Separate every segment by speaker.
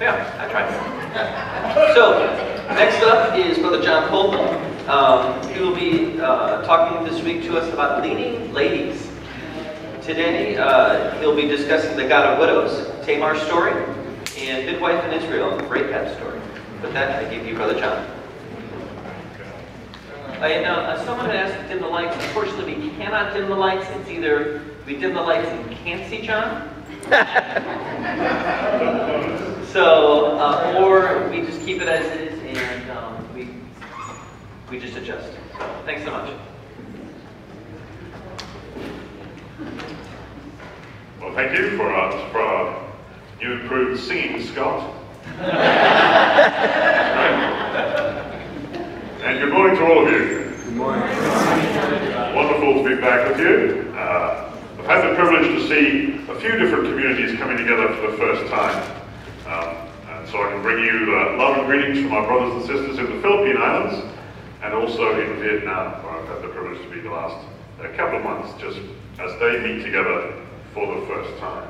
Speaker 1: Yeah, I tried. So, next up is Brother John Coleman. Um, he will be uh, talking this week to us about leading ladies. Today, uh, he'll be discussing the God of Widows, Tamar's story, and Midwife in Israel, Rahab's story. With that, I give you Brother John. I, now, uh, someone had asked to dim the lights. Unfortunately, we cannot dim the lights. It's either we dim the lights and can't see John, so, uh, or we just keep it as is and um, we, we just adjust. So, thanks so much.
Speaker 2: Well, thank you for our, for our new improved singing, Scott. and good morning to all of you.
Speaker 3: Good morning.
Speaker 2: Wonderful to be back with you. Uh, I've had the privilege to see a few different communities coming together for the first time. Um, and so I can bring you uh, love and greetings from my brothers and sisters in the Philippine Islands and also in Vietnam, where I've had the privilege to be the last uh, couple of months, just as they meet together for the first time.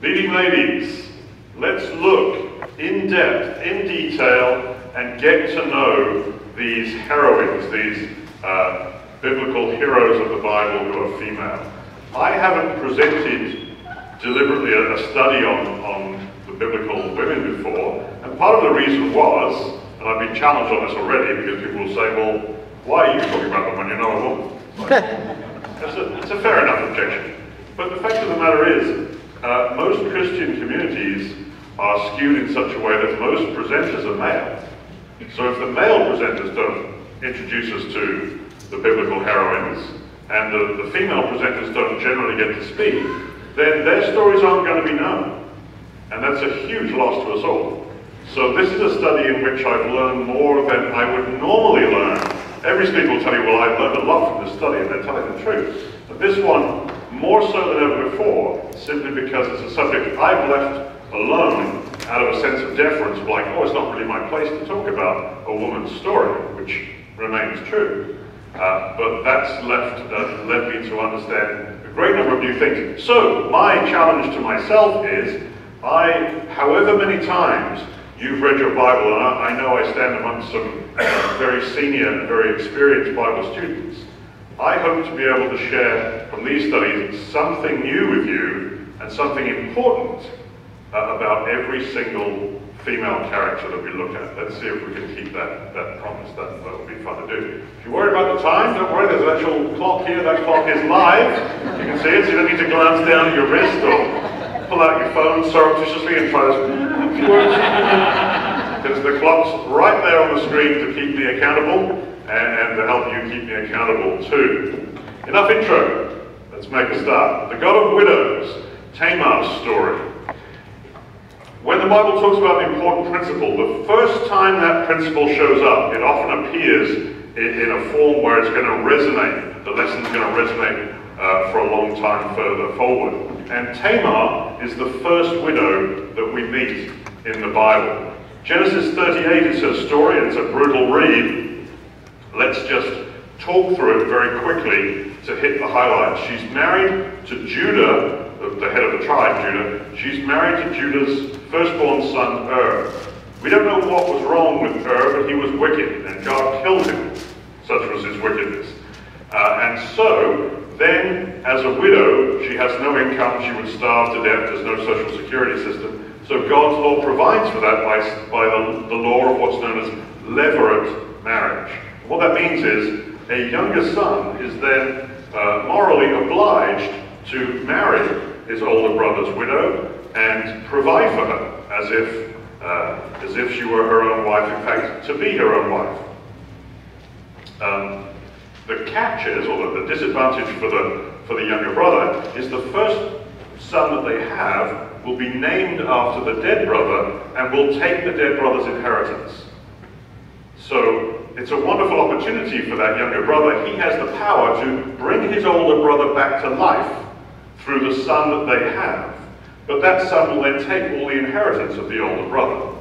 Speaker 2: Leading ladies, let's look in depth, in detail, and get to know these heroines, these uh, biblical heroes of the Bible who are female. I haven't presented deliberately a, study on, on biblical women before, and part of the reason was, and I've been challenged on this already because people will say, well, why are you talking about them when you're not a woman? It's a, it's a fair enough objection. But the fact of the matter is, uh, most Christian communities are skewed in such a way that most presenters are male. So if the male presenters don't introduce us to the biblical heroines, and the, the female presenters don't generally get to speak, then their stories aren't going to be known. And that's a huge loss to us all. So this is a study in which I've learned more than I would normally learn. Every speaker will tell you, well, I've learned a lot from this study, and they're telling the truth. But this one, more so than ever before, simply because it's a subject I've left alone out of a sense of deference, like, oh, it's not really my place to talk about a woman's story, which remains true. Uh, but that's left, uh, led me to understand a great number of new things. So, my challenge to myself is, I, however many times you've read your Bible, and I, I know I stand amongst some very senior and very experienced Bible students, I hope to be able to share from these studies something new with you and something important uh, about every single female character that we look at. Let's see if we can keep that, that promise. That, that would be fun to do. If you worry about the time, don't worry, there's an actual clock here. That clock is live. You can see it, so you don't need to glance down at your wrist or pull out your phone surreptitiously and try to... Because the clock's right there on the screen to keep me accountable and, and to help you keep me accountable too. Enough intro. Let's make a start. The God of Widows, Tamar's story. When the Bible talks about an important principle, the first time that principle shows up, it often appears in, in a form where it's going to resonate. The lesson's going to resonate uh, for a long time further forward. And Tamar is the first widow that we meet in the Bible. Genesis 38 is her story, it's a brutal read. Let's just talk through it very quickly to hit the highlights. She's married to Judah, the head of the tribe, Judah. She's married to Judah's firstborn son Ur. We don't know what was wrong with Ur, but he was wicked, and God killed him. Such was his wickedness. Uh, and so, then, as a widow, she has no income, she would starve to death, there's no social security system. So God's law provides for that by, by the, the law of what's known as levirate marriage. What that means is, a younger son is then uh, morally obliged to marry his older brother's widow and provide for her as if, uh, as if she were her own wife, in fact, to be her own wife. Um, the catch is, or the, the disadvantage for the, for the younger brother, is the first son that they have will be named after the dead brother and will take the dead brother's inheritance. So it's a wonderful opportunity for that younger brother. He has the power to bring his older brother back to life through the son that they have. But that son will then take all the inheritance of the older brother.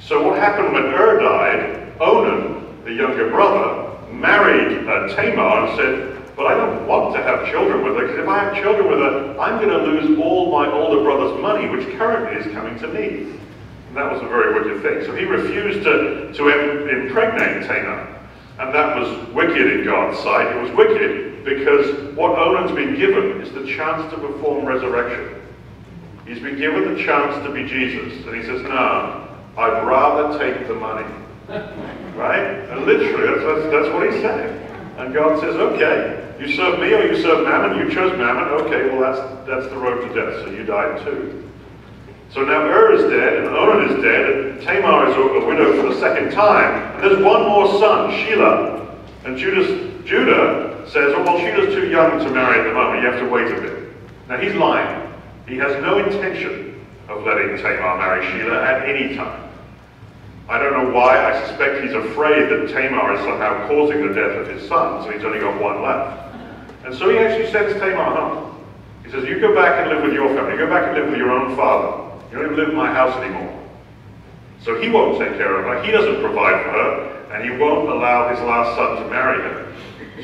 Speaker 2: So what happened when Ur died, Onan, the younger brother, married uh, Tamar and said, but I don't want to have children with her, because if I have children with her, I'm going to lose all my older brother's money, which currently is coming to me. And that was a very wicked thing. So he refused to, to impregnate Tamar. And that was wicked in God's sight. It was wicked because what Onan's been given is the chance to perform resurrection. He's been given the chance to be Jesus. And he says, no, I'd rather take the money. Right? And literally, that's, that's, what he's saying. And God says, okay, you serve me or you serve Mammon. You chose Mammon. Okay, well, that's, that's the road to death. So you died too. So now Ur is dead, and Onan is dead, and Tamar is a widow for the second time. And there's one more son, Shelah. And Judas, Judah says, oh, well, Shelah's too young to marry at the moment. You have to wait a bit. Now he's lying. He has no intention of letting Tamar marry Shelah at any time. I don't know why. I suspect he's afraid that Tamar is somehow causing the death of his son, so he's only got one left. And so he actually sends Tamar home. He says, you go back and live with your family. You go back and live with your own father. You don't even live in my house anymore. So he won't take care of her. He doesn't provide for her, and he won't allow his last son to marry her.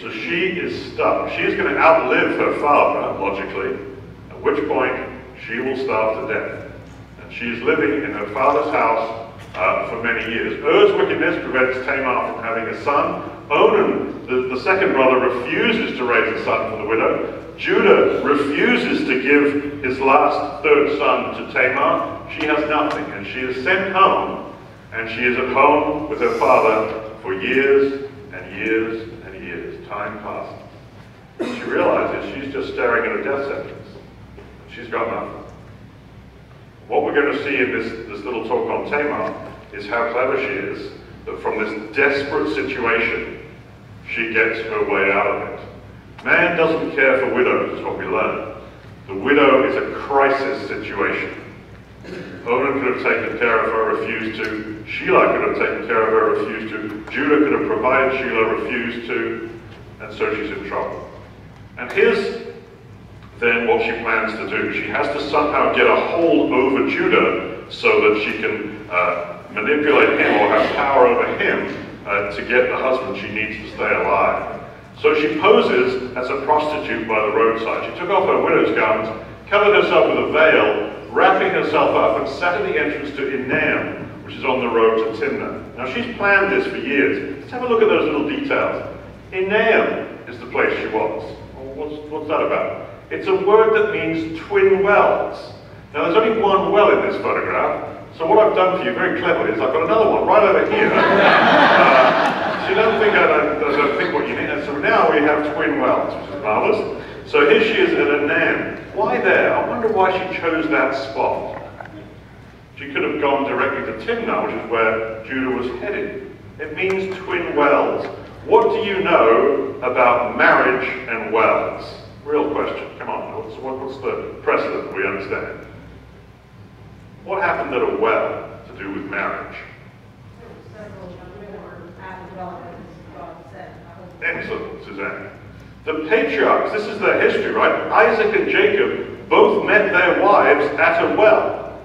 Speaker 2: So she is stuck. She is going to outlive her father, logically, at which point she will starve to death. And she is living in her father's house uh, for many years. Er's wickedness prevents Tamar from having a son. Onan, the, the second brother, refuses to raise a son for the widow. Judah refuses to give his last third son to Tamar. She has nothing, and she is sent home, and she is at home with her father for years and years and years. Time passes. She realizes she's just staring at a death sentence. She's got nothing. What we're going to see in this, this little talk on Tamar is how clever she is, that from this desperate situation, she gets her way out of it. Man doesn't care for widows, is what we learn. The widow is a crisis situation. Onan could have taken care of her, refused to. Shelah could have taken care of her, refused to. Judah could have provided, Shelah, refused to. And so she's in trouble. And here's then what she plans to do. She has to somehow get a hold over Judah so that she can uh, manipulate him or have power over him uh, to get the husband she needs to stay alive. So she poses as a prostitute by the roadside. She took off her widow's garments, covered herself with a veil, wrapping herself up, and sat at the entrance to Enaim, which is on the road to Timnah. Now she's planned this for years. Let's have a look at those little details. Enaim is the place she was. Well, what's, what's that about? It's a word that means twin wells. Now there's only one well in this photograph, so what I've done for you very cleverly is I've got another one right over here. uh, so you don't think I don't, I don't, think what you need. And so now we have twin wells, which is marvelous. So here she is at Enaim. Why there? I wonder why she chose that spot. She could have gone directly to Timnah, which is where Judah was headed. It means twin wells. What do you know about marriage and wells? Real question. Come on. What's, what's the precedent we understand? What happened at a well to do with marriage? Excellent, Suzanne. The patriarchs, this is their history, right? Isaac and Jacob both met their wives at a well.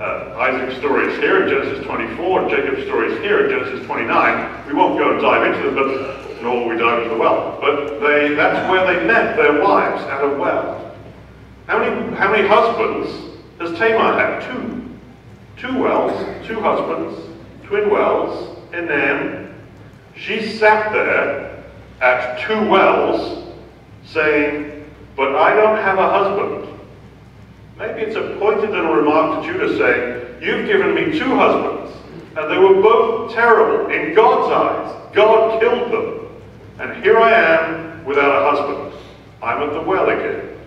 Speaker 2: Uh, Isaac's story is here in Genesis 24, Jacob's story is here in Genesis 29. We won't go and dive into them, but nor will we dive into the well. But they, that's where they met their wives, at a well. How many, how many husbands does Tamar had? Two. Two wells, two husbands, twin wells, and then she sat there at two wells saying, But I don't have a husband. Maybe it's a pointed little remark to Judah saying, You've given me two husbands, and they were both terrible in God's eyes. God killed them. And here I am without a husband. I'm at the well again.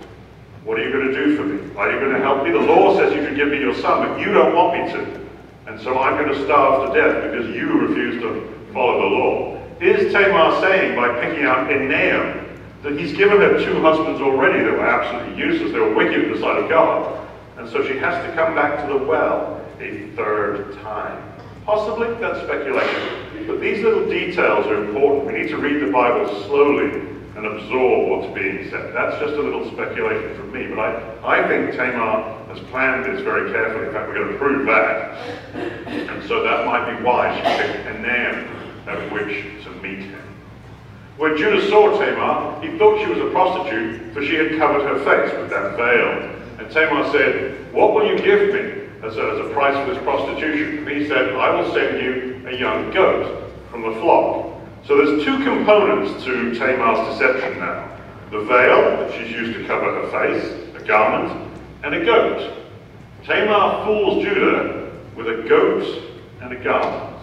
Speaker 2: What are you going to do for me? Are you going to help me? The law says you should give me your son, but you don't want me to. And so I'm going to starve to death because you refuse to follow the law. Is Tamar saying by picking out Enaim that he's given her two husbands already that were absolutely useless, they were wicked in the sight of God. And so she has to come back to the well a third time. Possibly, that's speculation. But these little details are important. We need to read the Bible slowly and absorb what's being said. That's just a little speculation from me, but I, I think Tamar has planned this very carefully. In fact, we're going to prove that. And so that might be why she picked Enaim at which to meet him. When Judah saw Tamar, he thought she was a prostitute, for she had covered her face with that veil. And Tamar said, What will you give me as a, as a price for this prostitution? He said, I will send you a young goat from the flock. So there's two components to Tamar's deception now. The veil that she's used to cover her face, a garment, and a goat. Tamar fools Judah with a goat and a garment.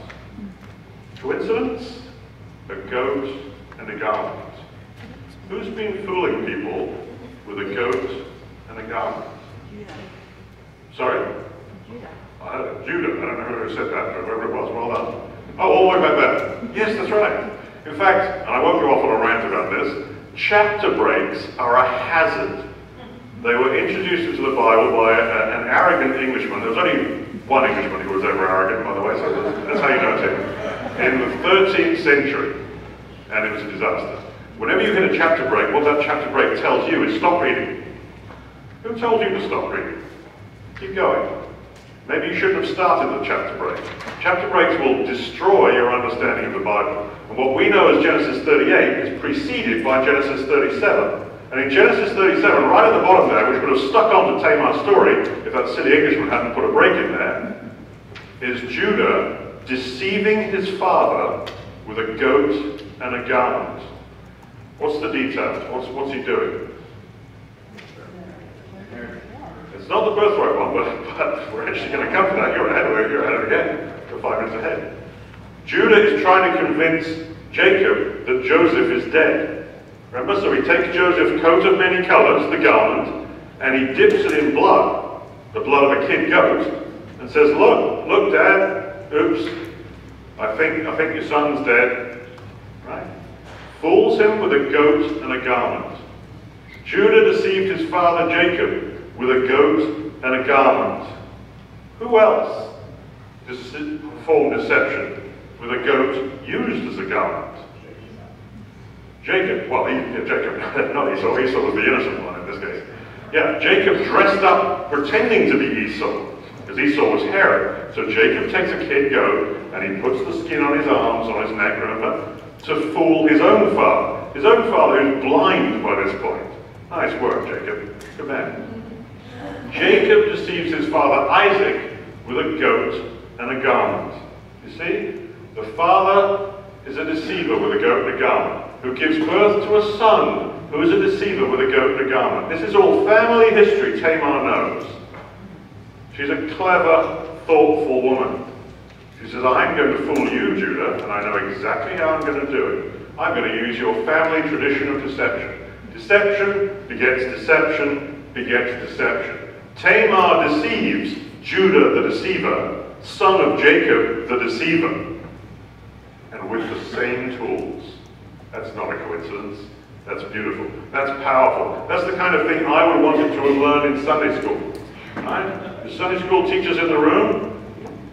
Speaker 2: Coincidence? A goat and a garment. Who's been fooling people with a goat and a garment? Sorry? Uh, Judah. I don't know who said that, but whoever it was, well done. Oh, all the way back there. Yes, that's right. In fact, and I won't go off on a rant about this, chapter breaks are a hazard. They were introduced into the Bible by a, an arrogant Englishman. There was only one Englishman who was ever arrogant, by the way, so that's how you know it's him. In the 13th century, and it was a disaster. Whenever you hit a chapter break, what that chapter break tells you is stop reading. Who told you to stop reading? Keep going. Maybe you shouldn't have started the chapter break. Chapter breaks will destroy your understanding of the Bible. And what we know as Genesis 38 is preceded by Genesis 37. And in Genesis 37, right at the bottom there, which would have stuck onto Tamar's story if that silly Englishman hadn't put a break in there, is Judah deceiving his father with a goat and a garment. What's the detail? What's, what's he doing? It's not the birthright one, but, but we're actually going to come to that. You're ahead, you're ahead again. You're five minutes ahead. Judah is trying to convince Jacob that Joseph is dead. Remember, so he takes Joseph's coat of many colors, the garment, and he dips it in blood, the blood of a kid goat, and says, look, look, Dad, oops, I think, I think your son's dead. Right? Fools him with a goat and a garment. Judah deceived his father Jacob with a goat and a garment. Who else performed deception with a goat used as a garment? Jacob, well, he, Jacob, not Esau, Esau was the innocent one in this case. Yeah, Jacob dressed up pretending to be Esau, because Esau was Herod. So Jacob takes a kid goat and he puts the skin on his arms, on his neck, remember, to fool his own father. His own father who's blind by this point. Nice work, Jacob. Good man. Jacob deceives his father Isaac with a goat and a garment. You see? The father is a deceiver with a goat and a garment, who gives birth to a son who is a deceiver with a goat and a garment. This is all family history Tamar knows. She's a clever, thoughtful woman. She says, I'm going to fool you, Judah, and I know exactly how I'm going to do it. I'm going to use your family tradition of deception. Deception begets deception begets deception. Tamar deceives Judah the deceiver, son of Jacob the deceiver, and with the same tools. That's not a coincidence. That's beautiful. That's powerful. That's the kind of thing I would want to learn in Sunday school. Right? The Sunday school teachers in the room,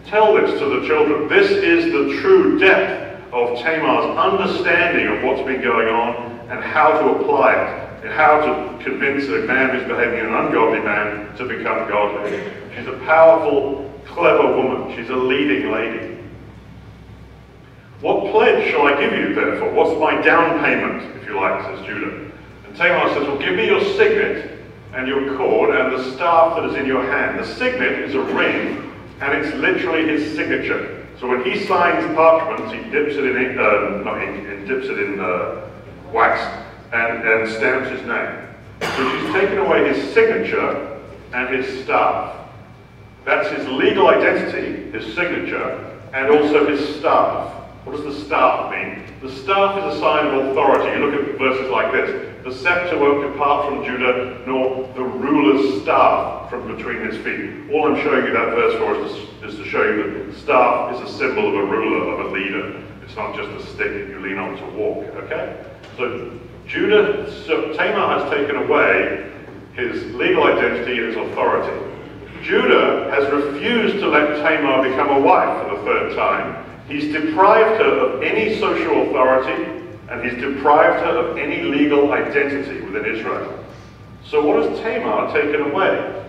Speaker 2: tell this to the children. This is the true depth of Tamar's understanding of what's been going on and how to apply it how to convince a man who's behaving an ungodly man to become godly. She's a powerful, clever woman. She's a leading lady. What pledge shall I give you, therefore? What's my down payment, if you like, says Judah. And Tamar says, Well, give me your signet and your cord and the staff that is in your hand. The signet is a ring, and it's literally his signature. So when he signs parchments, he dips it in uh, not ink, dips it in uh, wax, and, and stamps his name. So she's taken away his signature and his staff. That's his legal identity, his signature, and also his staff. What does the staff mean? The staff is a sign of authority. You look at verses like this. The scepter won't depart from Judah, nor the ruler's staff from between his feet. All I'm showing you that verse for is to, is to show you that staff is a symbol of a ruler, of a leader. It's not just a stick that you lean on to walk, okay? So Judah, Tamar has taken away his legal identity and his authority. Judah has refused to let Tamar become a wife for the third time. He's deprived her of any social authority, and he's deprived her of any legal identity within Israel. So what has Tamar taken away?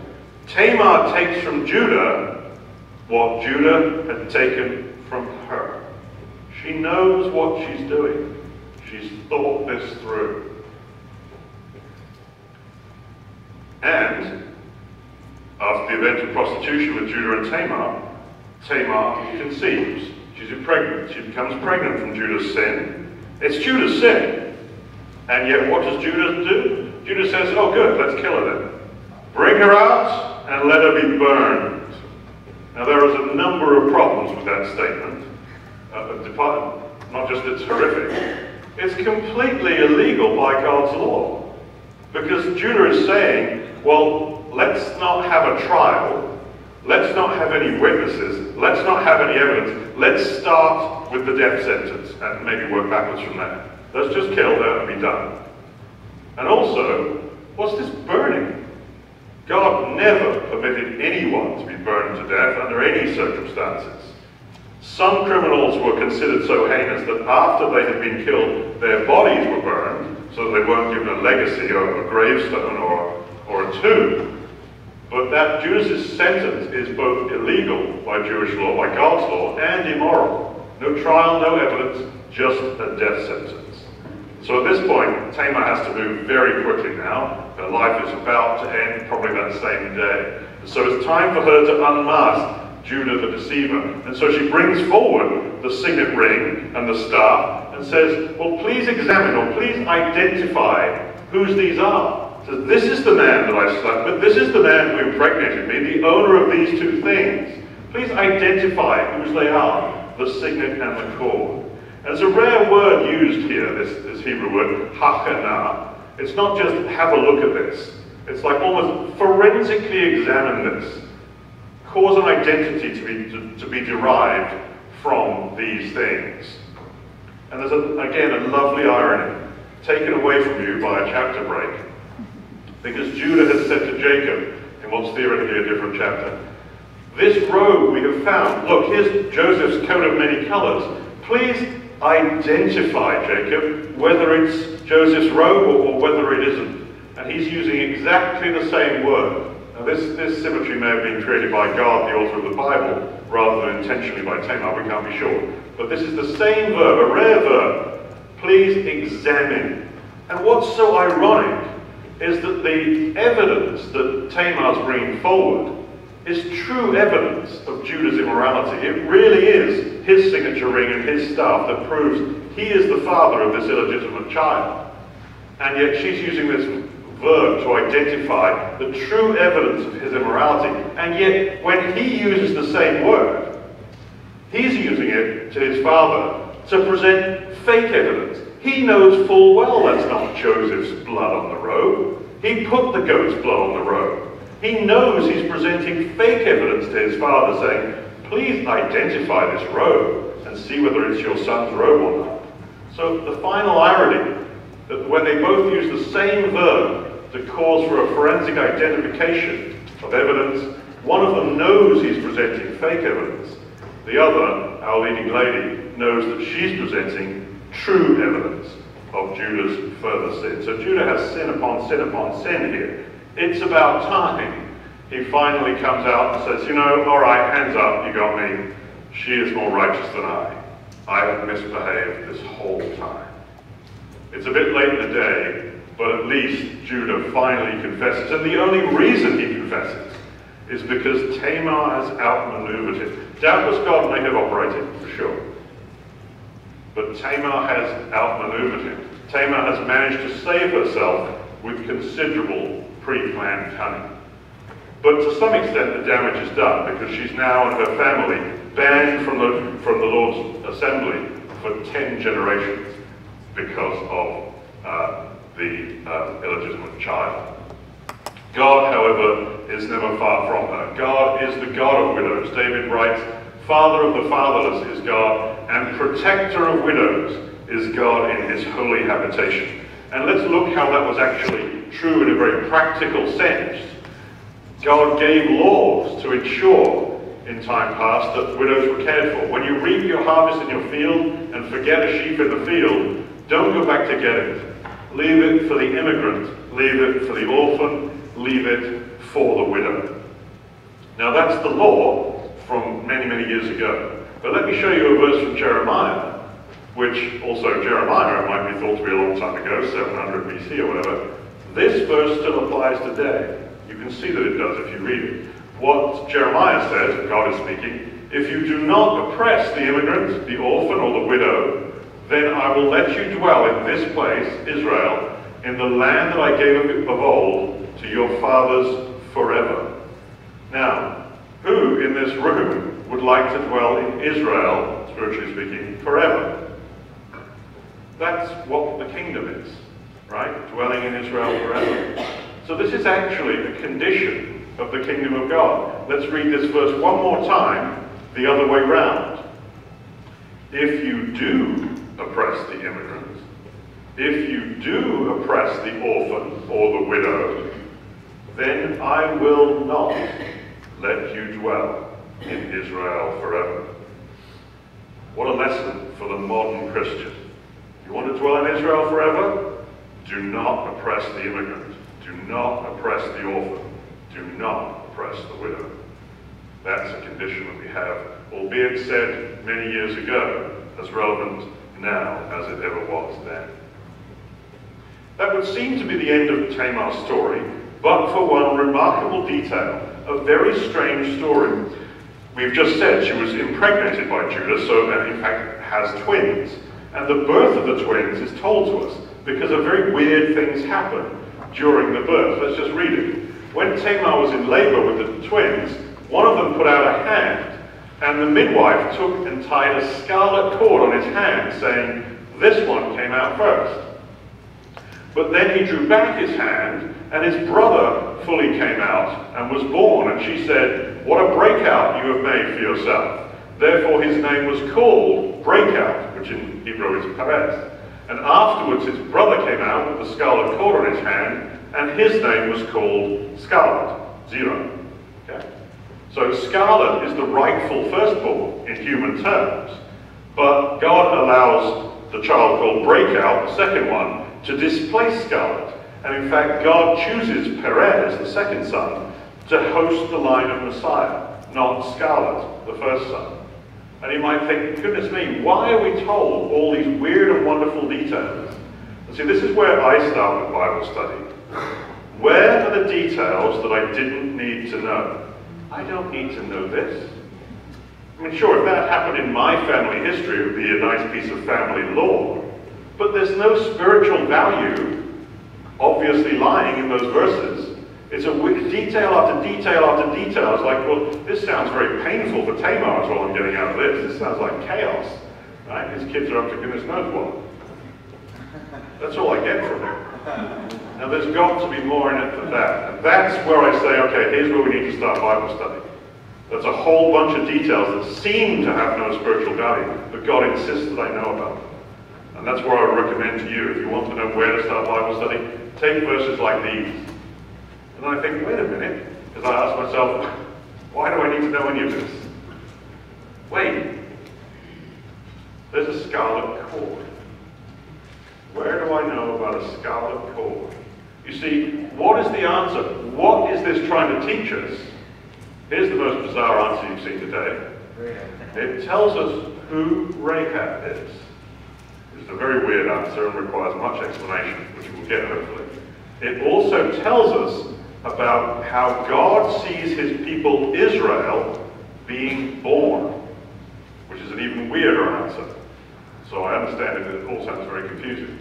Speaker 2: Tamar takes from Judah what Judah had taken from her. She knows what she's doing. She's thought this through. And after the event of prostitution with Judah and Tamar, Tamar conceives. She's pregnant. She becomes pregnant from Judah's sin. It's Judah's sin. And yet what does Judah do? Judah says, oh good, let's kill her then. Bring her out and let her be burned. Now there is a number of problems with that statement. Uh, not just it's horrific, it's completely illegal by God's law. Because Judah is saying, well, let's not have a trial, let's not have any witnesses, let's not have any evidence, let's start with the death sentence and maybe work backwards from there. Let's just kill her and be done. And also, what's this burning? God never permitted anyone to be burned to death under any circumstances. Some criminals were considered so heinous that after they had been killed, their bodies were burned, so they weren't given a legacy or a gravestone or, or a tomb. But that Judas's sentence is both illegal by Jewish law, by God's law, and immoral. No trial, no evidence, just a death sentence. So at this point, Tamar has to move very quickly now. Her life is about to end probably that same day. So it's time for her to unmask Judah the deceiver. And so she brings forward the signet ring and the staff and says, well, please examine or please identify whose these are. So this is the man that I slept with. This is the man who impregnated me, the owner of these two things. Please identify whose they are, the signet and the cord. There's a rare word used here, this, this Hebrew word, hachana. It's not just have a look at this. It's like almost forensically examine this. Cause an identity to be, to, to be derived from these things. And there's, a, again, a lovely irony taken away from you by a chapter break. Because Judah has said to Jacob, in what's theoretically a different chapter, this robe we have found, look, here's Joseph's coat of many colors. Please identify Jacob, whether it's Joseph's robe or, or whether it isn't. And he's using exactly the same word. This, this symmetry may have been created by God, the author of the Bible, rather than intentionally by Tamar, we can't be sure. But this is the same verb, a rare verb. Please examine. And what's so ironic is that the evidence that Tamar's bringing forward is true evidence of Judah's immorality. It really is his signature ring and his staff that proves he is the father of this illegitimate child. And yet she's using this verb to identify the true evidence of his immorality. And yet when he uses the same word, he's using it to his father to present fake evidence. He knows full well that's not Joseph's blood on the robe. He put the goat's blood on the robe. He knows he's presenting fake evidence to his father saying, please identify this robe and see whether it's your son's robe or not. So the final irony, that when they both use the same verb to cause for a forensic identification of evidence, one of them knows he's presenting fake evidence. The other, our leading lady, knows that she's presenting true evidence of Judah's further sin. So Judah has sin upon sin upon sin here. It's about time he finally comes out and says, you know, all right, hands up, you got me. She is more righteous than I. I have misbehaved this whole time. It's a bit late in the day, but at least Judah finally confesses. And the only reason he confesses is because Tamar has outmaneuvered him. Doubtless God may have operated, for sure. But Tamar has outmaneuvered him. Tamar has managed to save herself with considerable pre-planned cunning. But to some extent the damage is done because she's now and her family banned from the, from the Lord's assembly for 10 generations because of uh, the uh, illegitimate child. God, however, is never far from her. God is the God of widows. David writes, Father of the fatherless is God, and protector of widows is God in his holy habitation. And let's look how that was actually true in a very practical sense. God gave laws to ensure in time past that widows were cared for. When you reap your harvest in your field and forget a sheep in the field, don't go back to get it. Leave it for the immigrant, leave it for the orphan, leave it for the widow. Now that's the law from many, many years ago. But let me show you a verse from Jeremiah which also Jeremiah might be thought to be a long time ago, 700 BC or whatever, this verse still applies today. You can see that it does if you read it. What Jeremiah says, God is speaking, if you do not oppress the immigrant, the orphan, or the widow, then I will let you dwell in this place, Israel, in the land that I gave of old to your fathers forever. Now, who in this room would like to dwell in Israel, spiritually speaking, forever? That's what the kingdom is, right? Dwelling in Israel forever. So this is actually a condition of the kingdom of God. Let's read this verse one more time, the other way round. If you do oppress the immigrant, if you do oppress the orphan or the widow, then I will not let you dwell in Israel forever. What a lesson for the modern Christian. You want to dwell in Israel forever? Do not oppress the immigrant. Do not oppress the orphan. Do not oppress the widow. That's a condition that we have, albeit said many years ago, as relevant now as it ever was then. That would seem to be the end of Tamar's story, but for one remarkable detail, a very strange story. We've just said she was impregnated by Judah, so that in fact has twins. And the birth of the twins is told to us because of very weird things happen during the birth. Let's just read it. When Tamar was in labor with the twins, one of them put out a hand, and the midwife took and tied a scarlet cord on his hand, saying, This one came out first. But then he drew back his hand, and his brother fully came out and was born. And she said, What a breakout you have made for yourself. Therefore his name was called Breakout, which in Hebrew is Perez. And afterwards his brother came out with the scarlet cord on his hand, and his name was called Scarlet, Zerah. Okay? So Scarlet is the rightful firstborn in human terms. But God allows the child called Breakout, the second one, to displace Scarlet. And in fact, God chooses Perez, the second son, to host the line of Messiah, not Scarlet, the first son. And you might think, goodness me, why are we told all these weird and wonderful details? And see, this is where I start with Bible study. Where are the details that I didn't need to know? I don't need to know this. I mean, sure, if that happened in my family history, it would be a nice piece of family lore. But there's no spiritual value obviously lying in those verses. It's a detail after detail after detail. It's like, well, this sounds very painful for Tamar is what I'm getting out of this. This sounds like chaos. Right? His kids are up to goodness knows what. That's all I get from it. Now there's got to be more in it than that. And that's where I say, okay, here's where we need to start Bible study. There's a whole bunch of details that seem to have no spiritual value, but God insists that I know about them. And that's where I would recommend to you, if you want to know where to start Bible study, take verses like these and I think, wait a minute, because I ask myself, why do I need to know any of this? Wait, there's a scarlet cord. Where do I know about a scarlet cord? You see, what is the answer? What is this trying to teach us? Here's the most bizarre answer you've seen today. It tells us who Rahab is. It's a very weird answer and requires much explanation, which we'll get hopefully. It also tells us about how God sees his people Israel being born, which is an even weirder answer. So I understand it, it all sounds very confusing.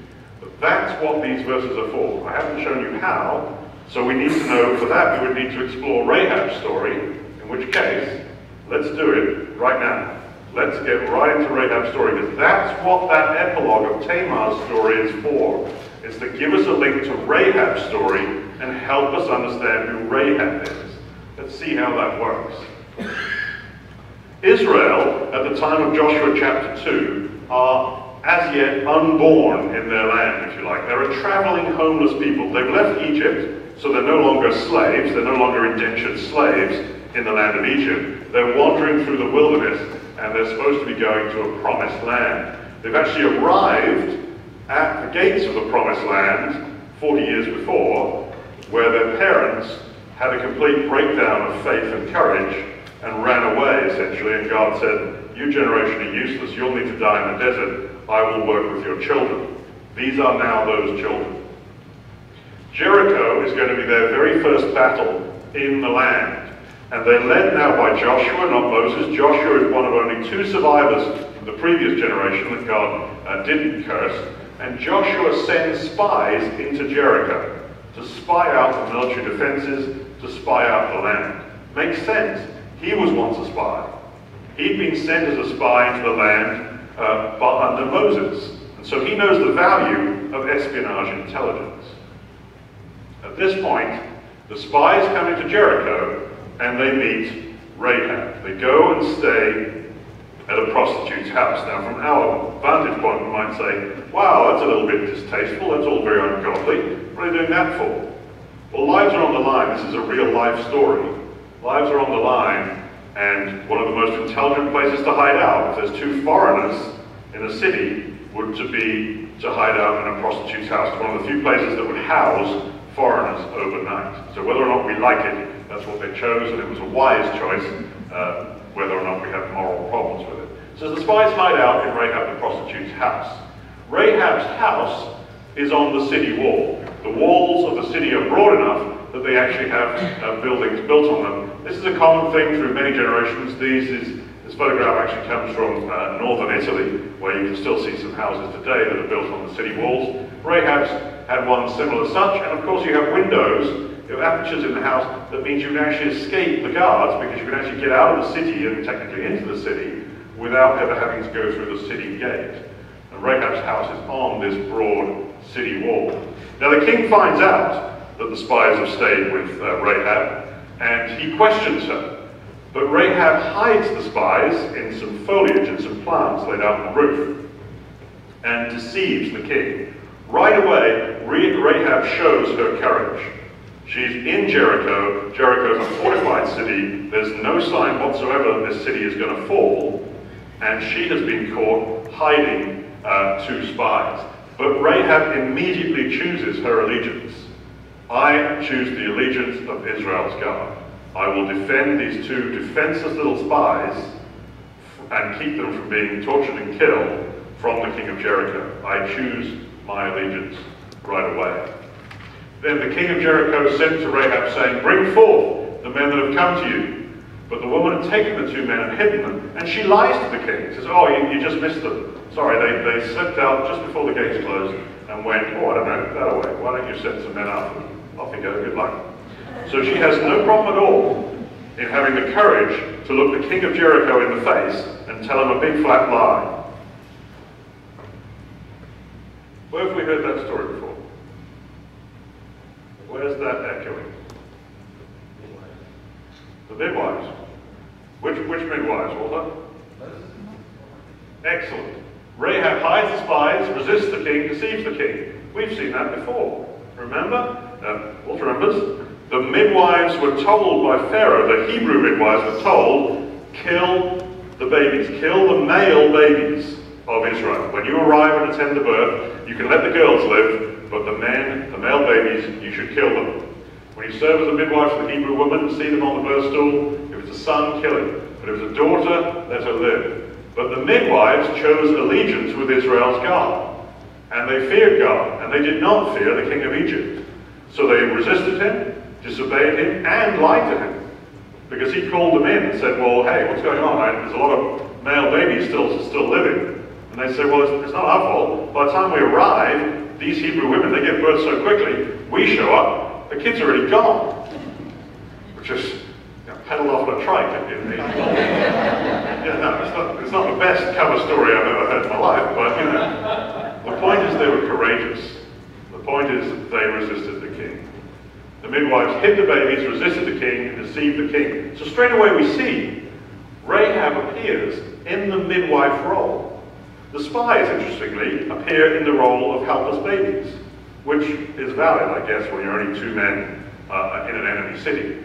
Speaker 2: That's what these verses are for. I haven't shown you how, so we need to know for that we would need to explore Rahab's story, in which case, let's do it right now. Let's get right into Rahab's story, because that's what that epilogue of Tamar's story is for. It's to give us a link to Rahab's story and help us understand who Rahab is. Let's see how that works. Israel, at the time of Joshua chapter 2, are as yet unborn in their land, if you like. They're a traveling homeless people. They've left Egypt, so they're no longer slaves, they're no longer indentured slaves in the land of Egypt. They're wandering through the wilderness, and they're supposed to be going to a promised land. They've actually arrived at the gates of the promised land 40 years before, where their parents had a complete breakdown of faith and courage and ran away, essentially, and God said, you generation are useless, you'll need to die in the desert. I will work with your children. These are now those children. Jericho is going to be their very first battle in the land. And they're led now by Joshua, not Moses. Joshua is one of only two survivors from the previous generation that God uh, didn't curse. And Joshua sends spies into Jericho to spy out the military defenses, to spy out the land. Makes sense. He was once a spy. He'd been sent as a spy into the land uh, under Moses. And so he knows the value of espionage intelligence. At this point, the spies come into Jericho and they meet Rahab. They go and stay at a prostitute's house. Now, from our vantage point, we might say, wow, that's a little bit distasteful, that's all very ungodly. What are they doing that for? Well, lives are on the line. This is a real life story. Lives are on the line, and one of the most intelligent places to hide out, if there's two foreigners in a city, would to be to hide out in a prostitute's house. It's one of the few places that would house foreigners overnight. So whether or not we like it, that's what they chose, and it was a wise choice, uh, whether or not we have moral problems with it. So the spies hide out in Rahab the prostitute's house. Rahab's house is on the city wall. The walls of the city are broad enough that they actually have uh, buildings built on them. This is a common thing through many generations. These is, this photograph actually comes from uh, northern Italy, where you can still see some houses today that are built on the city walls. Rahab's had one similar such, and of course you have windows you have apertures in the house that means you can actually escape the guards because you can actually get out of the city and technically into the city without ever having to go through the city gate. And Rahab's house is on this broad city wall. Now the king finds out that the spies have stayed with uh, Rahab and he questions her. But Rahab hides the spies in some foliage and some plants laid out on the roof and deceives the king. Right away, Rahab shows her courage. She's in Jericho. Jericho is a fortified city. There's no sign whatsoever that this city is going to fall. And she has been caught hiding uh, two spies. But Rahab immediately chooses her allegiance. I choose the allegiance of Israel's God. I will defend these two defenseless little spies and keep them from being tortured and killed from the king of Jericho. I choose my allegiance right away. Then the king of Jericho sent to Rahab, saying, Bring forth the men that have come to you. But the woman had taken the two men and hidden them, and she lies to the king. Says, Oh, you, you just missed them. Sorry, they, they slipped out just before the gates closed and went, Oh, I don't know, that away. Why don't you send some men after them? Off you go, good luck. So she has no problem at all in having the courage to look the king of Jericho in the face and tell him a big flat lie. Where have we heard that story before? Where's that echoing? The midwives. Which, which midwives, Walter? Excellent. Rahab hides the spies, resists the king, deceives the king. We've seen that before. Remember? Uh, Walter remembers. The midwives were told by Pharaoh, the Hebrew midwives were told, kill the babies, kill the male babies of Israel. When you arrive and attend the birth, you can let the girls live, but the men, the male babies, you should kill them. When you serve as a midwife for the Hebrew woman, see them on the birth stool. If it's a son, kill him. But if it's a daughter, let her live. But the midwives chose allegiance with Israel's God. And they feared God, and they did not fear the king of Egypt. So they resisted him, disobeyed him, and lied to him. Because he called them in and said, well, hey, what's going on? There's a lot of male babies still, still living. And they said, well, it's, it's not our fault. By the time we arrive, these Hebrew women, they give birth so quickly, we show up, the kid's are already gone. Which is you pedaled off on a trike the Yeah, no, it's not, it's not the best cover story I've ever heard in my life, but you know, the point is they were courageous. The point is they resisted the midwives hid the babies, resisted the king, and deceived the king. So straight away we see Rahab appears in the midwife role. The spies, interestingly, appear in the role of helpless babies, which is valid, I guess, when you're only two men uh, in an enemy city.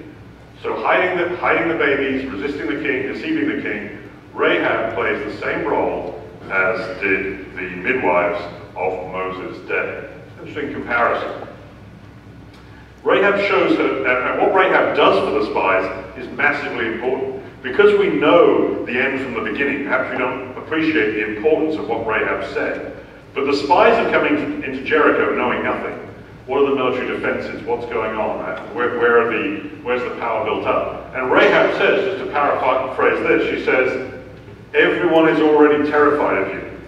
Speaker 2: So hiding the, hiding the babies, resisting the king, deceiving the king, Rahab plays the same role as did the midwives of Moses' day. Interesting comparison. Rahab shows her, and what Rahab does for the spies is massively important. Because we know the end from the beginning, perhaps we don't appreciate the importance of what Rahab said. But the spies are coming into Jericho knowing nothing. What are the military defenses? What's going on? Uh, where, where are the, where's the power built up? And Rahab says, just to paraphrase this, she says, everyone is already terrified of you.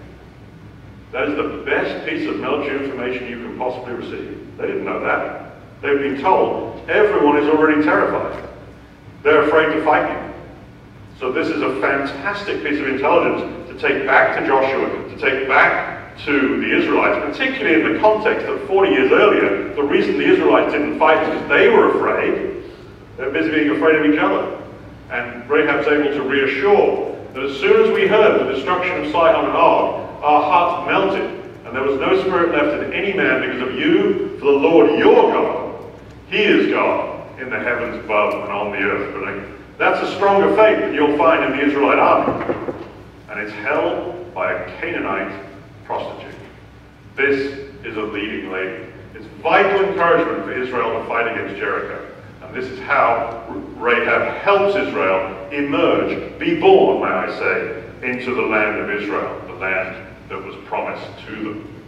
Speaker 2: That is the best piece of military information you can possibly receive. They didn't know that. They've been told everyone is already terrified. They're afraid to fight you. So this is a fantastic piece of intelligence to take back to Joshua, to take back to the Israelites, particularly in the context of 40 years earlier, the reason the Israelites didn't fight is because they were afraid. They're busy being afraid of each other. And Rahab's able to reassure that as soon as we heard the destruction of Sihon and Og, our hearts melted, and there was no spirit left in any man because of you, for the Lord your God, He is God in the heavens above and on the earth beneath. Uh, that's a stronger faith than you'll find in the Israelite army. And it's held by a Canaanite prostitute. This is a leading lady. It's vital encouragement for Israel to fight against Jericho. And this is how Rahab helps Israel emerge, be born, may I say, into the land of Israel, the land that was promised to them.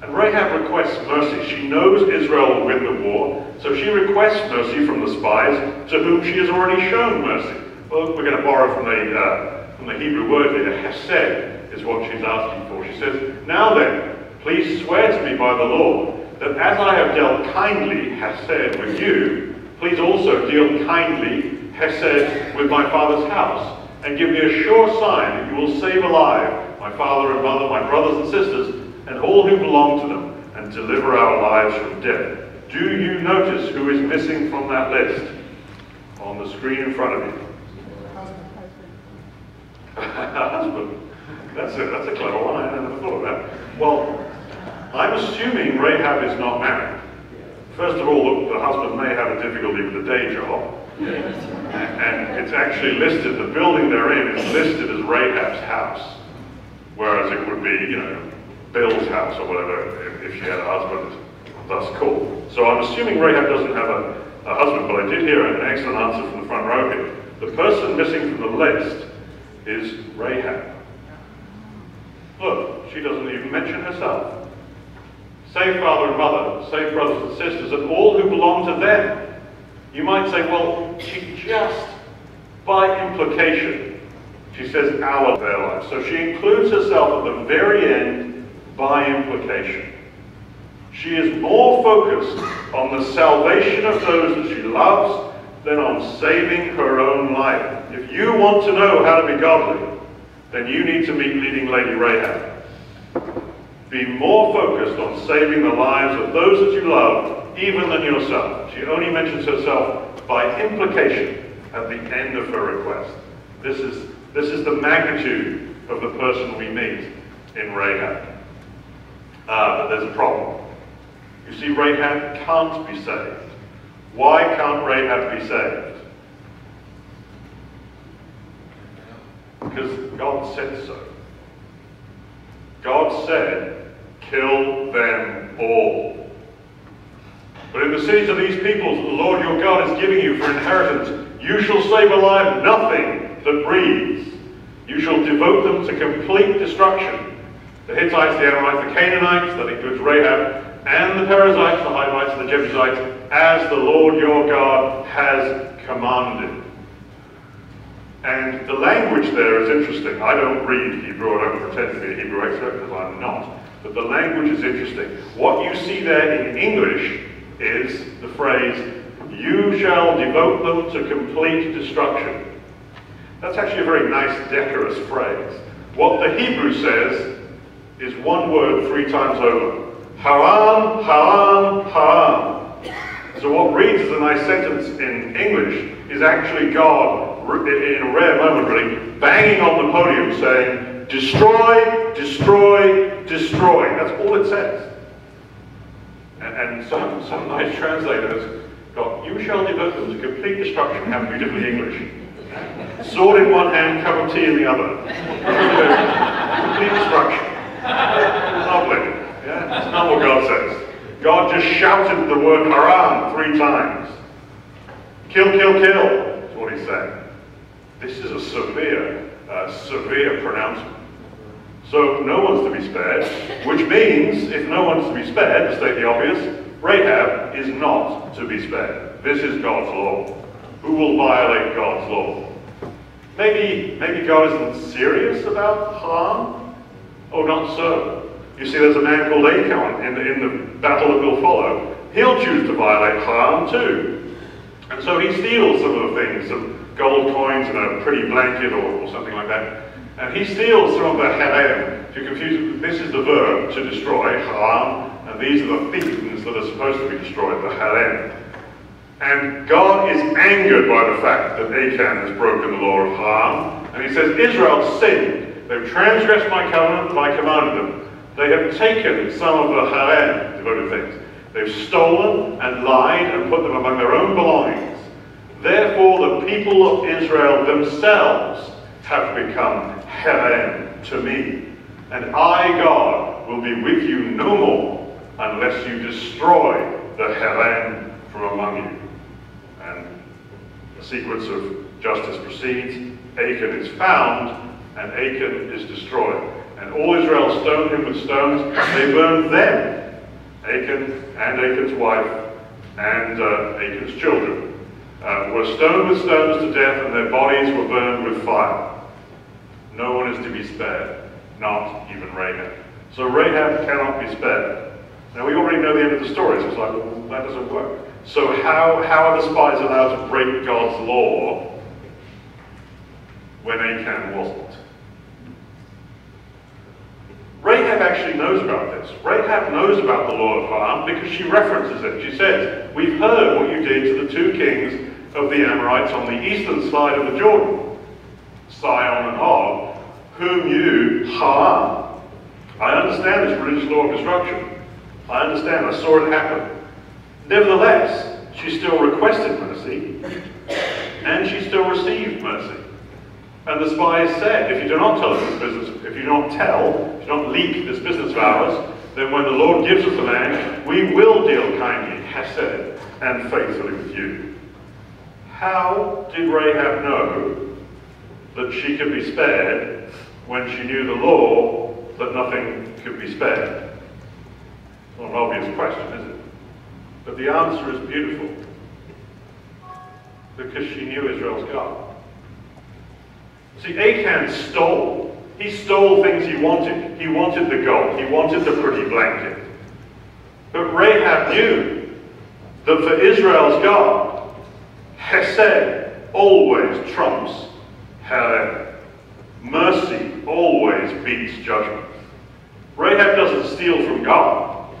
Speaker 2: And Rahab requests mercy. She knows Israel will win the war, so she requests mercy from the spies to whom she has already shown mercy. Well, we're going to borrow from the, uh, from the Hebrew word here, hesed, is what she's asking for. She says, Now then, please swear to me by the Lord that as I have dealt kindly, Hesed, with you, please also deal kindly, Hesed, with my father's house, and give me a sure sign that you will save alive my father and mother, my brothers and sisters, and all who belong to them, and deliver our lives from death. Do you notice who is missing from that list? On the screen in front of you. Husband. That's a, that's a clever one. I never thought of that. Well, I'm assuming Rahab is not married. First of all, the, the husband may have a difficulty with the day job. And it's actually listed, the building they're in is listed as Rahab's house. Whereas it would be, you know, Bill's house or whatever if, if she had a husband. That's cool. So I'm assuming Rahab doesn't have a, a husband, but I did hear an excellent answer from the front row here. The person missing from the list is Rahab. Look, she doesn't even mention herself. Save father and mother, save brothers and sisters, and all who belong to them. You might say, well, she just, by implication, she says our their. So she includes herself at the very end by implication. She is more focused on the salvation of those that she loves than on saving her own life. If you want to know how to be godly, then you need to meet leading Lady Rahab. Be more focused on saving the lives of those that you love, even than yourself. She only mentions herself by implication at the end of her request. This is, this is the magnitude of the person we meet in Rahab. Uh, but there's a problem. You see, Rahab can't be saved. Why can't Rahab be saved? Because God said so. God said, kill them all. But in the cities of these peoples, the Lord your God is giving you for inheritance, you shall save alive nothing that breathes. You shall devote them to complete destruction. The Hittites, the Amorites, the Canaanites, that includes Rahab, and the Perizzites, the Hivites, and the Jebusites, as the Lord your God has commanded. And the language there is interesting. I don't read Hebrew, I don't pretend to be a Hebrew expert because I'm not. But the language is interesting. What you see there in English is the phrase, you shall devote them to complete destruction. That's actually a very nice, decorous phrase. What the Hebrew says is one word three times over. Haram, haram, haram. So what reads as a nice sentence in English is actually God in a rare moment really, banging on the podium saying, destroy, destroy, destroy. That's all it says. And, and some, some nice translators got, you shall devote them to complete destruction, have beautifully English. Sword in one hand, cup of tea in the other. complete destruction. Lovely. Yeah, that's not what God says. God just shouted the word haram three times. Kill, kill, kill, is what he said. This is a severe uh, severe pronouncement. So no one's to be spared, which means if no one's to be spared, to state the obvious, Rahab is not to be spared. This is God's law. Who will violate God's law? Maybe, maybe God isn't serious about haram? Oh, not so. You see, there's a man called Achan in the, in the battle that will follow. He'll choose to violate haram too. And so he steals some of the things, some gold coins and a pretty blanket or, or something like that. And he steals some of the harem. If you're confused, this is the verb to destroy, haram, and these are the things that are supposed to be destroyed, the harem. And God is angered by the fact that Achan has broken the law of haram. And he says, Israel sinned. They've transgressed my covenant I commanded them. They have taken some of the harem, devoted things. They've stolen and lied and put them among their own belongings. Therefore, the people of Israel themselves have become harem to me. And I, God, will be with you no more unless you destroy the harem from among you. And the sequence of justice proceeds. Achan is found, and Achan is destroyed. And all Israel stoned him with stones. They burned them, Achan and Achan's wife and uh, Achan's children, uh, were stoned with stones to death, and their bodies were burned with fire. No one is to be spared, not even Rahab. So Rahab cannot be spared. Now we already know the end of the story, so it's like, well, that doesn't work. So how, how are the spies allowed to break God's law when Achan wasn't? Rahab actually knows about this. Rahab knows about the law of haram because she references it. She says, We've heard what you did to the two kings of the Amorites on the eastern side of the Jordan, Sihon and Og, whom you haram. I understand this religious law of destruction. I understand. I saw it happen. Nevertheless, she still requested mercy, and she still received mercy. And the spies said, if you do not tell us this business, if you do not tell, if you do not leak this business of ours, then when the Lord gives us the land, we will deal kindly, hesed, and faithfully with you. How did Rahab know that she could be spared when she knew the law that nothing could be spared? Not an obvious question, is it? But the answer is beautiful. Because she knew Israel's God. See, Achan stole. He stole things he wanted. He wanted the gold. He wanted the pretty blanket. But Rahab knew that for Israel's God, Hesed always trumps Harem. Mercy always beats judgment. Rahab doesn't steal from God,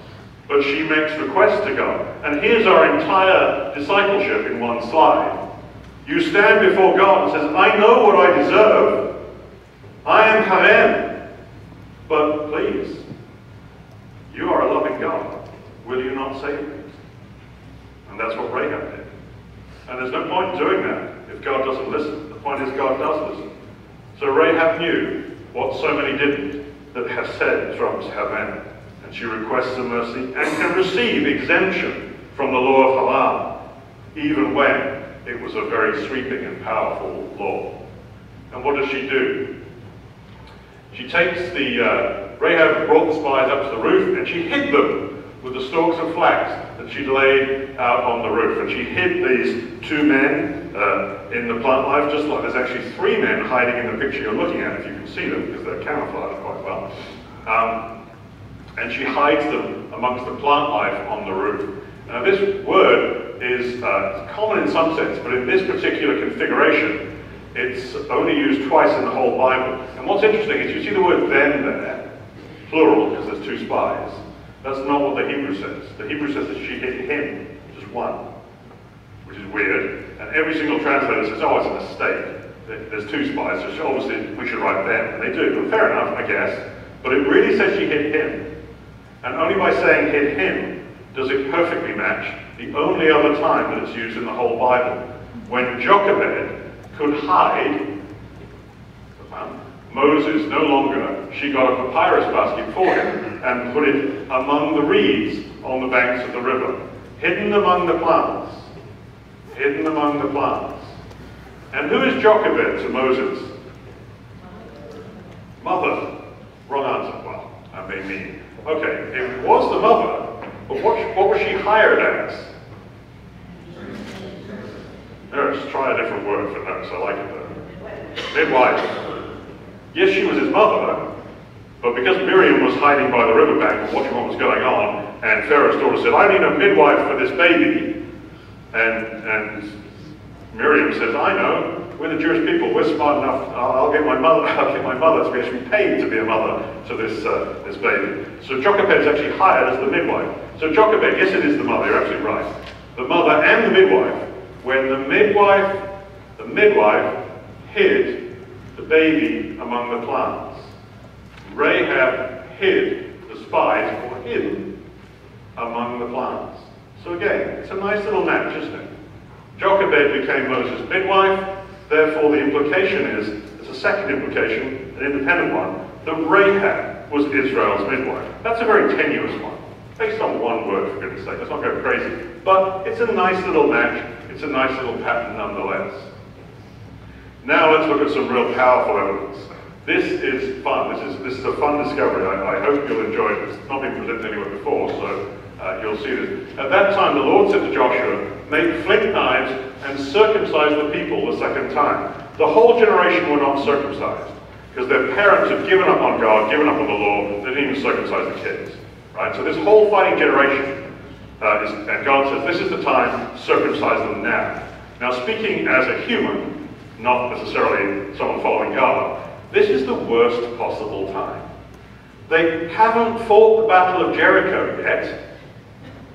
Speaker 2: but she makes requests to God. And here's our entire discipleship in one slide. You stand before God and says, I know what I deserve. I am harem. But please, you are a loving God. Will you not save me? And that's what Rahab did. And there's no point in doing that if God doesn't listen. The point is God does listen. So Rahab knew what so many didn't, that Hesed trumps harem. And she requests the mercy and can receive exemption from the law of Halal, even when it was a very sweeping and powerful law. And what does she do? She takes the, uh, Rahab brought the spies up to the roof and she hid them with the stalks of flax that she'd laid out on the roof. And she hid these two men uh, in the plant life, just like there's actually three men hiding in the picture you're looking at, if you can see them, because they're camouflaged quite well. Um, and she hides them amongst the plant life on the roof. Now this word is uh, common in some sense, but in this particular configuration, it's only used twice in the whole Bible. And what's interesting is you see the word them there, plural, because there's two spies. That's not what the Hebrew says. The Hebrew says that she hit him, just one, which is weird. And every single translator says, oh, it's a mistake. There's two spies, so obviously we should write them. And they do, but fair enough, I guess. But it really says she hit him. And only by saying hit him does it perfectly match the only other time that it's used in the whole Bible. When Jochebed could hide, Moses no longer, she got a papyrus basket for him and put it among the reeds on the banks of the river, hidden among the plants, hidden among the plants. And who is Jochebed to Moses? Mother. Wrong answer. Well, I may mean. Okay, it was the mother, but what, what was she hired as? Nurse. Try a different word for nurse. I like it though. Midwife. Yes, she was his mother, but because Miriam was hiding by the riverbank watching what was going on, and Pharaoh's daughter said, I need a midwife for this baby, and, and Miriam says, I know, we're the Jewish people, we're smart enough, I'll, I'll get my mother, I'll get my mother to be actually paid to be a mother to this, uh, this baby. So Jochebed is actually hired as the midwife. So Jochebed, yes it is the mother, you're absolutely right. The mother and the midwife, when the midwife, the midwife hid the baby among the plants. Rahab hid the spies or hidden among the plants. So again, it's a nice little match, isn't it? Jochebed became Moses' midwife, therefore the implication is, it's a second implication, an independent one, that Rahab was Israel's midwife. That's a very tenuous one, based on one word for goodness sake, let's not go crazy. But it's a nice little match, it's a nice little pattern nonetheless. Now let's look at some real powerful evidence. This is fun. This is, this is a fun discovery. I, I hope you'll enjoy it. It's not been presented anywhere before, so uh, you'll see this. At that time, the Lord said to Joshua, Make flint knives and circumcise the people the second time. The whole generation were not circumcised because their parents had given up on God, given up on the law. They didn't even circumcise the kids. Right? So this whole fighting generation, uh, is, and God says, this is the time, circumcise them now. Now, speaking as a human, not necessarily someone following God, this is the worst possible time. They haven't fought the Battle of Jericho yet.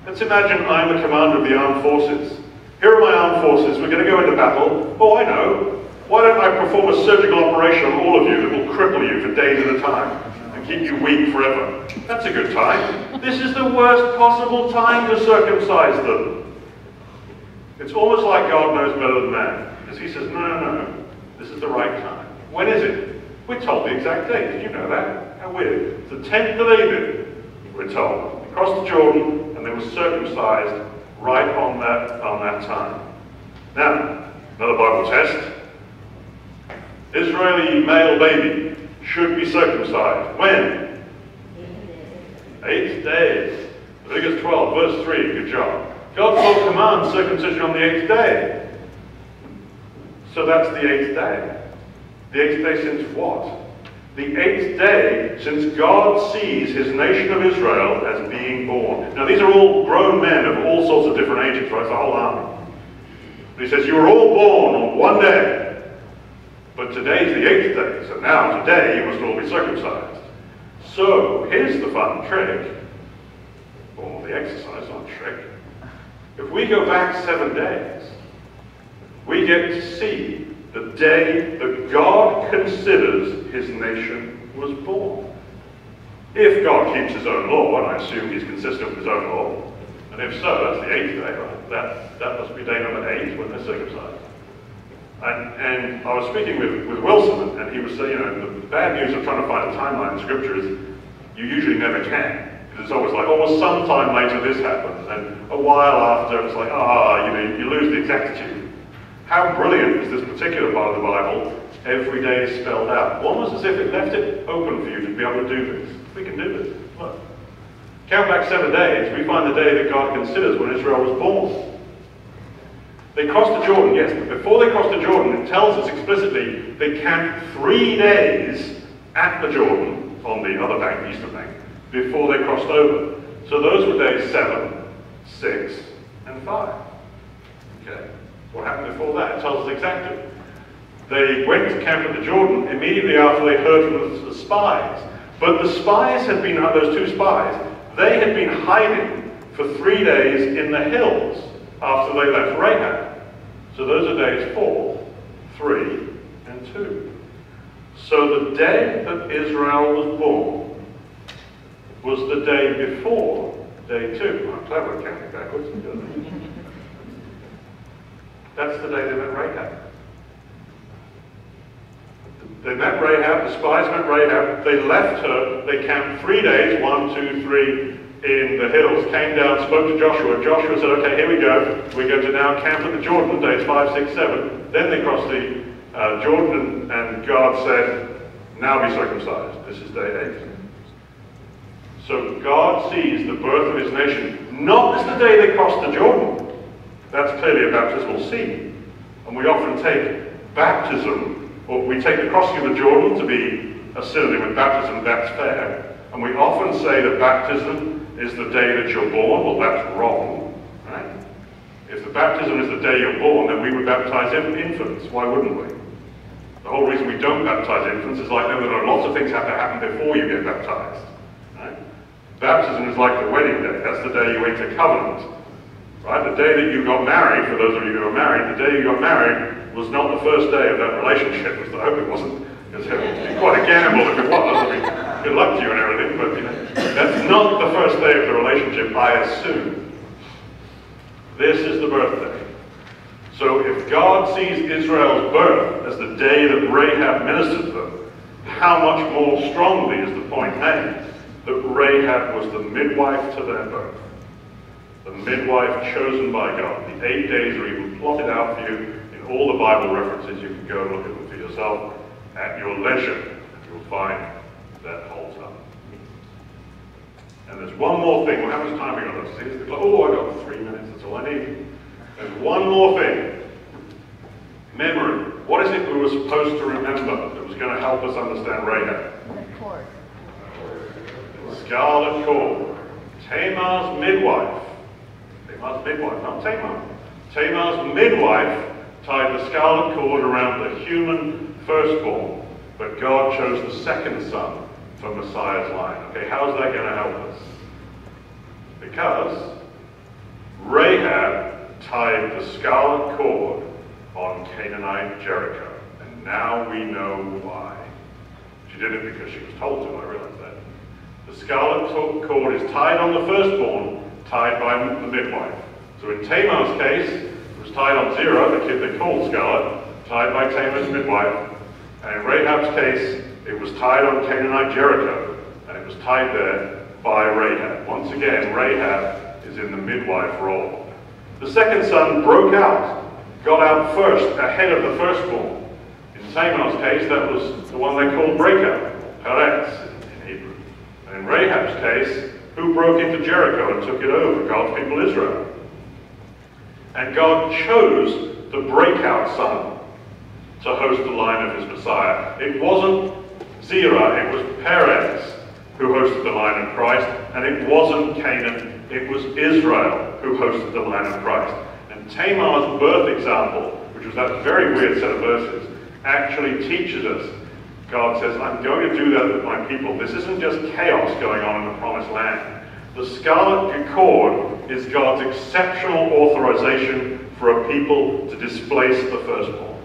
Speaker 2: Let's imagine I'm the commander of the armed forces. Here are my armed forces. We're going to go into battle. Oh, I know. Why don't I perform a surgical operation on all of you that will cripple you for days at a time and keep you weak forever? That's a good time. This is the worst possible time to circumcise them. It's almost like God knows better than man. Because he says, no, no, no. This is the right time. When is it? We're told the exact date. Did you know that? How weird. It's the 10th of Abib, we're told. They crossed the Jordan, and they were circumcised right on that, on that time. Now, another Bible test. Israeli male baby should be circumcised. When? Eighth day. Leviticus 12, verse 3. Good job. God will command circumcision on the eighth day. So that's the eighth day. The eighth day since what? The eighth day since God sees his nation of Israel as being born. Now, these are all grown men of all sorts of different ages, right? A whole army. He says, You were all born on one day, but today's the eighth day, so now today you must all be circumcised. So, here's the fun trick, or the exercise, not trick. If we go back seven days, we get to see the day that God considers his nation was born. If God keeps his own law, and I assume he's consistent with his own law, and if so, that's the eighth day, right? That, that must be day number eight when they're circumcised. And, and I was speaking with, with Wilson, and he was saying, you know, the bad news of trying to find a timeline in Scripture is you usually never can. It's always like, oh, well, sometime later this happens, and a while after, it's like, ah, oh, you know, you lose the exactitude. How brilliant is this particular part of the Bible? Every day is spelled out. Almost as if it left it open for you to be able to do this. We can do this. Look. Count back seven days, we find the day that God considers when Israel was born. They crossed the Jordan, yes, but before they crossed the Jordan, it tells us explicitly they camped three days at the Jordan on the other bank, the eastern bank, before they crossed over. So those were days seven, six, and five. Okay. What happened before that? It tells us exactly. They went to camp at the Jordan immediately after they heard from the spies. But the spies had been, those two spies, they had been hiding for three days in the hills after they left Rahab. So those are days four, three, and two. So the day that Israel was born was the day before day two. I'm clever counting backwards. That's the day they met Rahab. They met Rahab, the spies met Rahab, they left her, they camped three days, one, two, three, in the hills, came down, spoke to Joshua. Joshua said, okay, here we go. We're going to now camp at the Jordan, days five, six, seven. Then they crossed the uh, Jordan, and God said, now be circumcised. This is day 8. So God sees the birth of his nation not as the day they crossed the Jordan. That's clearly a baptismal scene. And we often take baptism, or we take the crossing of the Jordan to be a synonym with baptism, that's fair. And we often say that baptism is the day that you're born. Well, that's wrong, right? If the baptism is the day you're born, then we would baptize infants. Why wouldn't we? The whole reason we don't baptize infants is like, no, there are lots of things have to happen before you get baptized. Right? Baptism is like the wedding day. That's the day you enter covenant. Right? The day that you got married, for those of you who are married, the day you got married was not the first day of that relationship. I hope it wasn't. It's uh, quite a gamble if it was. I mean, good luck to you and everything, but you know, that's not the first day of the relationship, I assume. This is the birthday. So if God sees Israel's birth as the day that Rahab ministered to them, how much more strongly is the point made that Rahab was the midwife to their birth? The midwife chosen by God. The eight days are even plotted out for you in all the Bible references. You can go and look at them for yourself at your leisure. And you'll find that holds up. And there's one more thing. Well, how much time have we got? See, oh, I've got three minutes. That's all I need. There's one more thing. Memory. What is it we were supposed to remember that was going to help us understand Rahab? Cord. Scarlet cord. Tamar's midwife. Tamar's midwife, not Tamar. Tamar's midwife tied the scarlet cord around the human firstborn, but God chose the second son for Messiah's line. Okay, how's that going to help us? Because Rahab tied the scarlet cord on Canaanite Jericho. And now we know why. She did it because she was told to, I realize that. The scarlet cord is tied on the firstborn, tied by the midwife. So in Tamar's case, it was tied on Zerah, the kid they called Scarlet, tied by Tamar's midwife. And in Rahab's case, it was tied on Canaanite Jericho, and it was tied there by Rahab. Once again, Rahab is in the midwife role. The second son broke out, got out first, ahead of the firstborn. In Tamar's case, that was the one they called breakout, Peretz in Hebrew. And in Rahab's case, who broke into Jericho and took it over? God's people Israel. And God chose the breakout son to host the line of his Messiah. It wasn't Zerah, it was Perez who hosted the line of Christ, and it wasn't Canaan, it was Israel who hosted the line of Christ. And Tamar's birth example, which was that very weird set of verses, actually teaches us God says, I'm going to do that with my people. This isn't just chaos going on in the promised land. The scarlet cord is God's exceptional authorization for a people to displace the firstborn.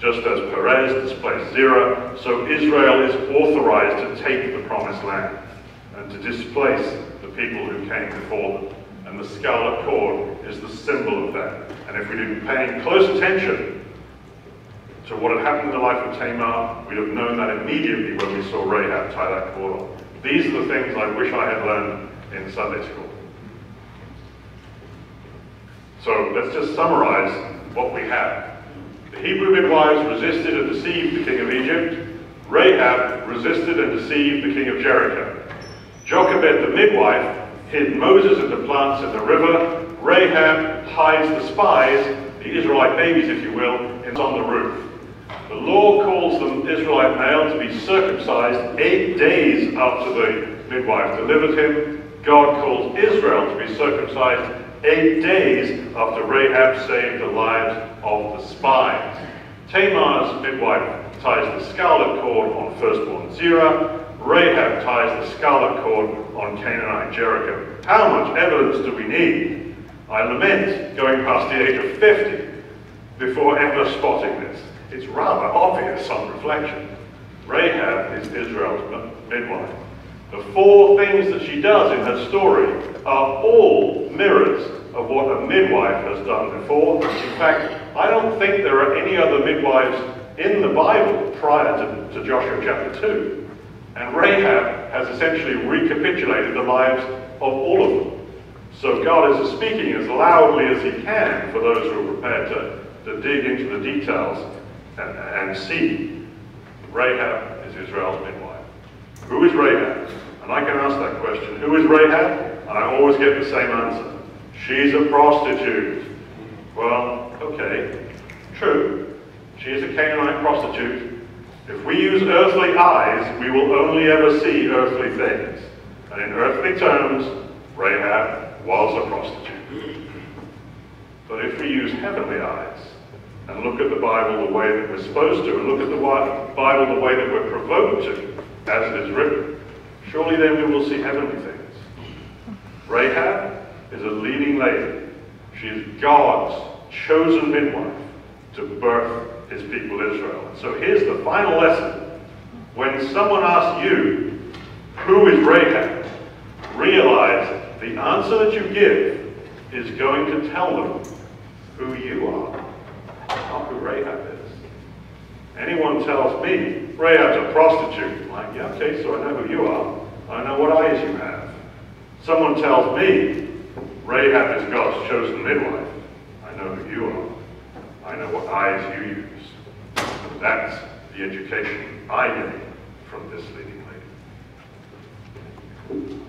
Speaker 2: Just as Perez displaced Zerah, so Israel is authorized to take the promised land and to displace the people who came before them. And the scarlet cord is the symbol of that. And if we'd been paying close attention to what had happened in the life of Tamar, we'd have known that immediately when we saw Rahab tie that cord on. These are the things I wish I had learned in Sunday school. So let's just summarize what we have. The Hebrew midwives resisted and deceived the king of Egypt. Rahab resisted and deceived the king of Jericho. Jochebed the midwife hid Moses and the plants in the river. Rahab hides the spies, the Israelite babies, if you will, on the roof. The law calls the Israelite male to be circumcised eight days after the midwife delivered him. God calls Israel to be circumcised eight days after Rahab saved the lives of the spies. Tamar's midwife ties the scarlet cord on firstborn Zerah. Rahab ties the scarlet cord on Canaanite Jericho. How much evidence do we need? I lament going past the age of 50 before ever spotting this. It's rather obvious on reflection. Rahab is Israel's midwife. The four things that she does in her story are all mirrors of what a midwife has done before. In fact, I don't think there are any other midwives in the Bible prior to, to Joshua chapter 2. And Rahab has essentially recapitulated the lives of all of them. So God is speaking as loudly as he can for those who are prepared to, to dig into the details and, and see. Rahab is Israel's midwife. Who is Rahab? And I can ask that question. Who is Rahab? And I always get the same answer. She's a prostitute. Well, okay, true. She is a Canaanite prostitute. If we use earthly eyes, we will only ever see earthly things. And in earthly terms, Rahab was a prostitute. But if we use heavenly eyes and look at the Bible the way that we're supposed to, and look at the Bible the way that we're provoked to, as it is written, surely then we will see heavenly things. Rahab is a leading lady. She is God's chosen midwife to birth his people Israel. So here's the final lesson. When someone asks you, who is Rahab? Realize the answer that you give is going to tell them who you are, not who Rahab is. Anyone tells me, Rahab's a prostitute. I'm like, yeah, okay, so I know who you are. I know what eyes you have. Someone tells me, Rahab is God's chosen midwife. I know who you are. I know what eyes you use. And that's the education I gain from this leading lady.